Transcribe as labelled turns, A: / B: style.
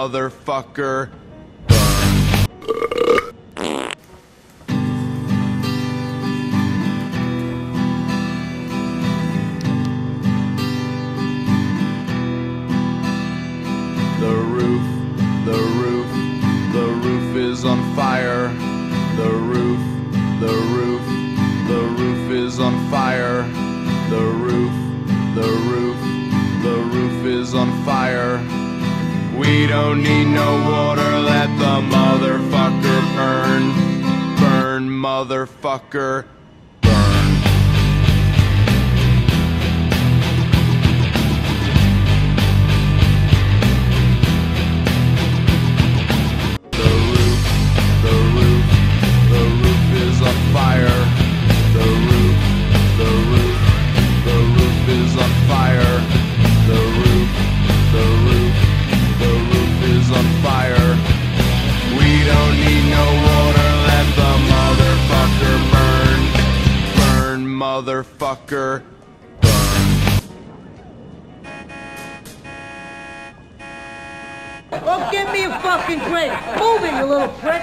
A: motherfucker. The roof, the roof, the roof is on fire. The roof, the roof, the roof is on fire. The roof, We don't need no water, let the motherfucker burn. Burn, motherfucker. Motherfucker.
B: Well, give me a fucking drink. Move it, you little prick.